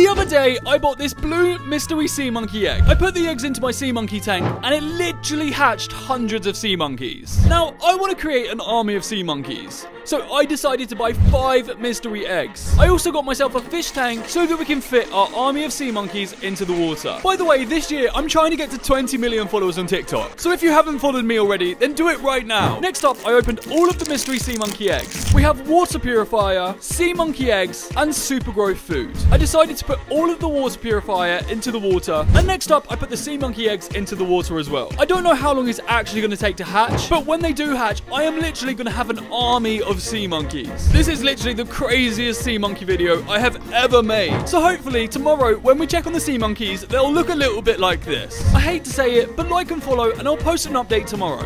The other day, I bought this blue mystery sea monkey egg. I put the eggs into my sea monkey tank, and it literally hatched hundreds of sea monkeys. Now, I want to create an army of sea monkeys. So I decided to buy five mystery eggs. I also got myself a fish tank so that we can fit our army of sea monkeys into the water. By the way, this year I'm trying to get to 20 million followers on TikTok. So if you haven't followed me already, then do it right now. Next up, I opened all of the mystery sea monkey eggs. We have water purifier, sea monkey eggs, and super growth food. I decided to put all of the water purifier into the water. And next up, I put the sea monkey eggs into the water as well. I don't know how long it's actually going to take to hatch, but when they do hatch, I am literally going to have an army of sea monkeys. This is literally the craziest sea monkey video I have ever made. So hopefully tomorrow when we check on the sea monkeys, they'll look a little bit like this. I hate to say it, but like and follow and I'll post an update tomorrow.